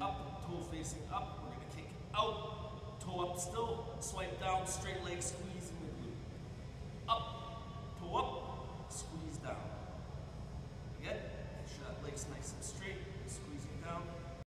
up, toe facing up. We're gonna kick out, toe up still, swipe down, straight leg squeeze in the glute. Up, toe up, squeeze down. Again, make sure that leg's nice and straight.